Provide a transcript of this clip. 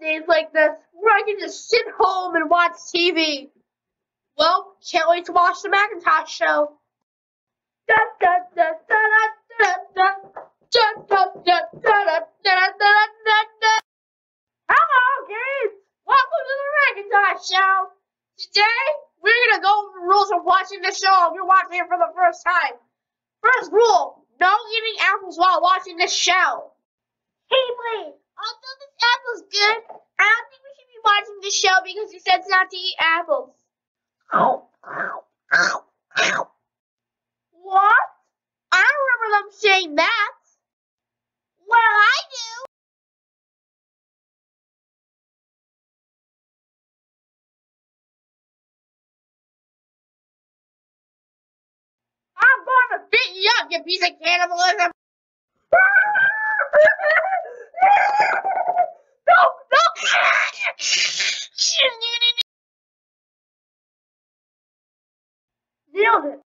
days like this where I can just sit home and watch TV. Well, can't wait to watch the Macintosh show. Hello, kids! Welcome to the Macintosh show. Today, we're gonna go over the rules of watching the show if you're watching it for the first time. First rule, no eating apples while watching this show. the show because he said not to eat apples. Ow, ow, ow, ow. What? I don't remember them saying that. Well, I do. I'm going to beat you up, you piece of cannibalism. no, no. Nailed it!